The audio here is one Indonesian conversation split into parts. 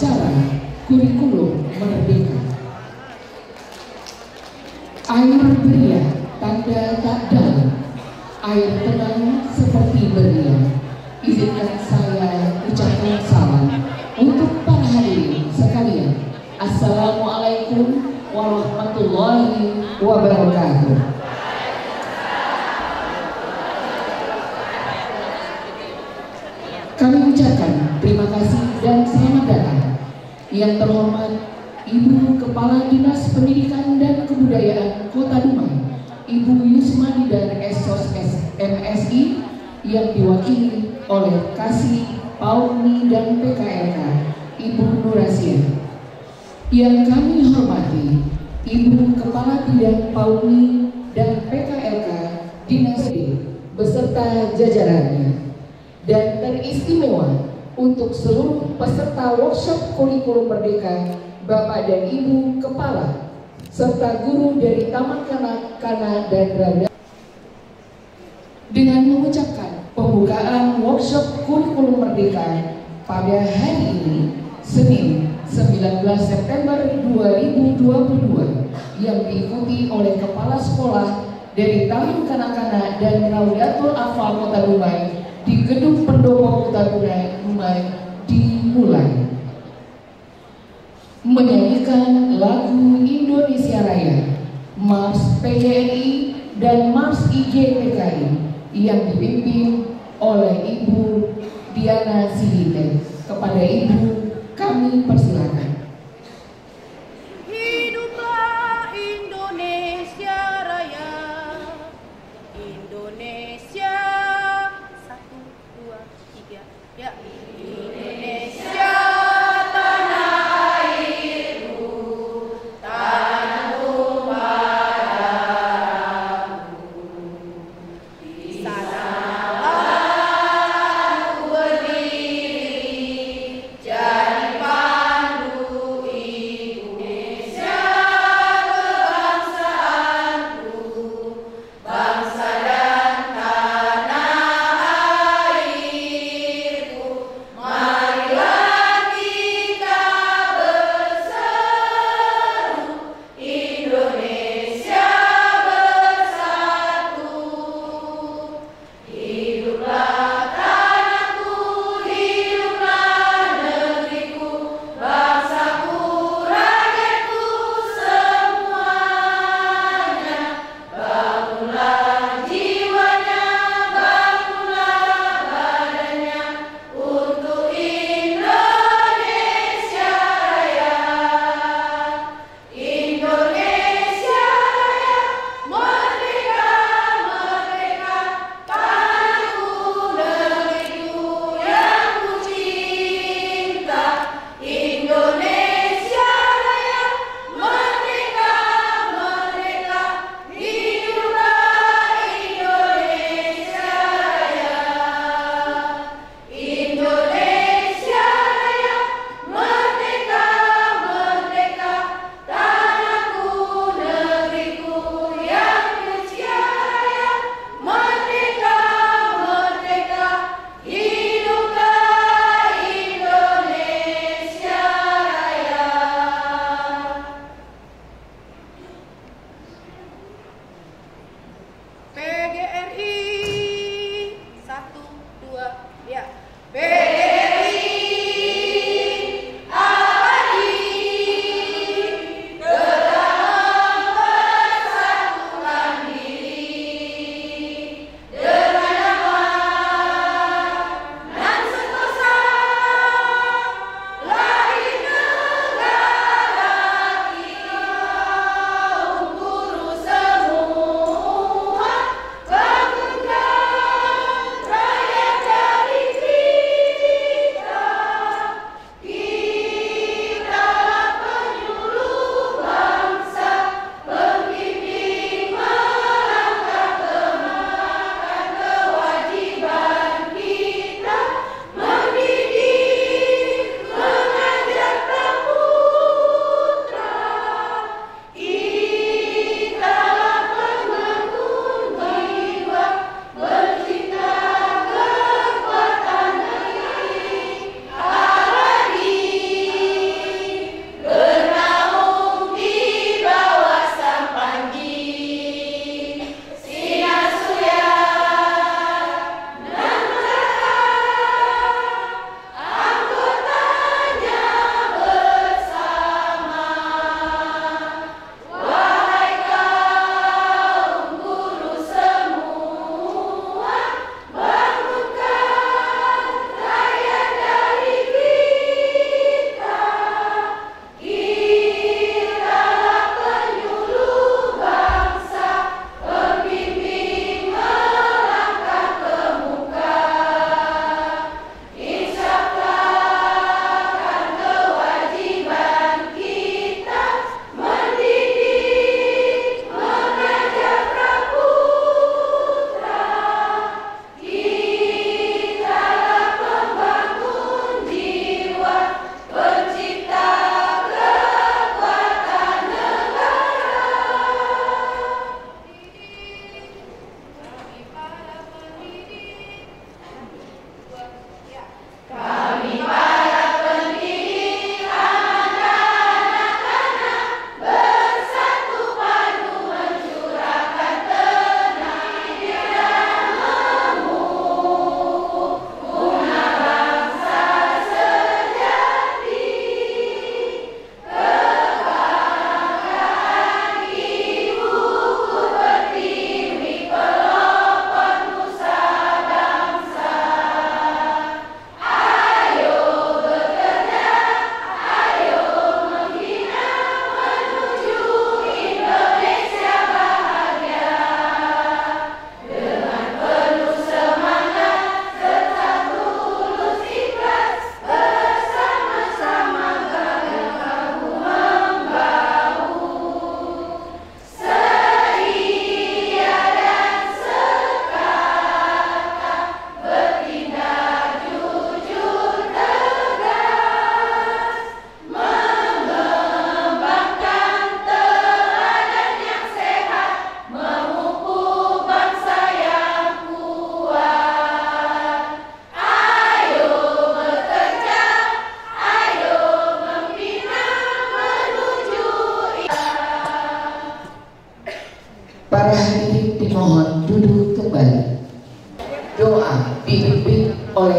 acara kurikulum merdeka. Air beria tanda tak dalam, air tenang seperti beria. Izinkan saya ucapkan salam untuk para hadirin sekalian. Assalamualaikum warahmatullahi wabarakatuh. Yang terhormat Ibu Kepala Dinas Pendidikan dan Kebudayaan Kota Dumai, Ibu Yusmadi dan Esos MSI yang diwakili oleh Kasih, Pauni dan PKLK, Ibu Nurasia. Yang kami hormati Ibu Kepala Bidang Pauni dan PKLK Dinas beserta jajarannya dan teristimewa untuk seluruh peserta workshop kurikulum merdeka Bapak dan Ibu Kepala serta guru dari Taman Kanak-Kanak dan Rada. Dengan mengucapkan pembukaan workshop kurikulum merdeka pada hari ini Senin 19 September 2022 yang diikuti oleh kepala sekolah dari Taman Kanak-Kanak dan Raudatul Afal Kota Dumai di Gedung Pendopo Kota Dumai dimulai menyanyikan lagu Indonesia Raya, Mars PGRI dan Mars IJPKI yang dipimpin oleh Ibu Diana Silite. Kepada Ibu kami persilakan. Yeah.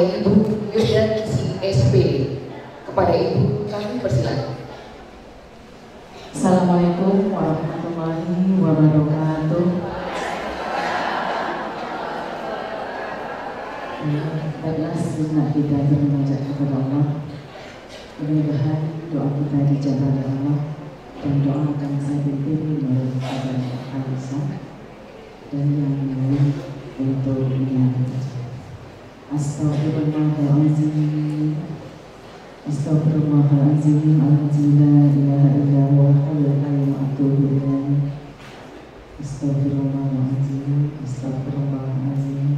Ibu Yudhansi SP. Kepada Ibu kami persilakan. Assalamualaikum warahmatullahi wabarakatuh. Ya, baiklah sejenak kita bermunajat kepada Allah. Mudah-mudahan doa kita dijabah oleh Allah dan doa akan saya pimpin oleh Abang Alisa dan yang lain untuk أستغفر الله العظيم أستغفر الله العظيم الذي لا إله إلا هو الحي القيوم أتوب إليه. أستغفر الله العظيم أستغفر الله العظيم.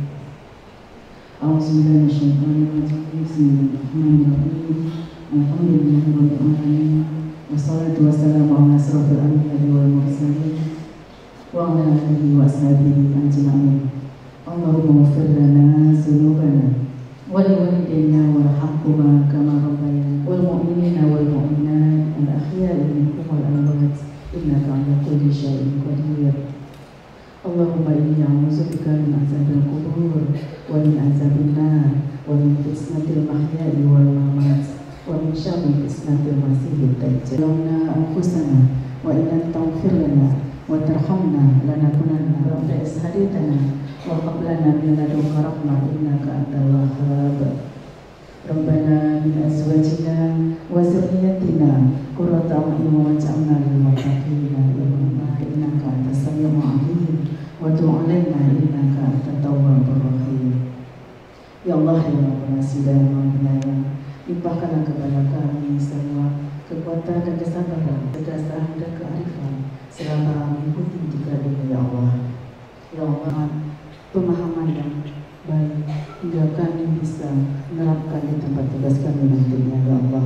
أعوذ بالله من الشيطان الرجيم بسم الله الرحمن الرحيم. الحمد لله رب العالمين والصلاة والسلام على أشرف الأنبياء والمرسلين وعلى آله وأصحابه أجمعين. اللهم اغفر لنا ولوالدينا وارحمهما كما ربيانا. والمؤمنين والمؤمنات الأخيار منكم والأموات. إنك على كل شيء قدير. اللهم إني أعوذ بك من عذاب القبور ومن عذاب النار ومن فتنة المحيا والممات ومن شر فتنة المسيح الدجال. أنفسنا lana min ladunka rahmah innaka antal wahhab. Rabbana min azwajina wa zurriyyatina qurrata a'yun waj'alna lil muttaqina imama innaka antas samiul alim. Wa tub 'alaina innaka Ya Allah ya Pengasih dan Maha limpahkanlah kepada kami semua kekuatan dan kesabaran kedasaran dan kearifan mengikuti tiga ini ya Allah. Ya Allah pemahaman yang baik hingga kami bisa menerapkan di tempat tugas kami nantinya ya Allah.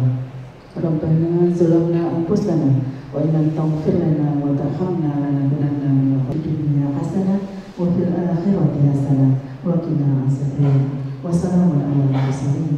Rabbana zulamna anfusana wa inna taghfir lana wa tarhamna lanakunanna minal khasirin hasanah wa fil akhirati hasanah wa qina azabannar wassalamu ala mursalin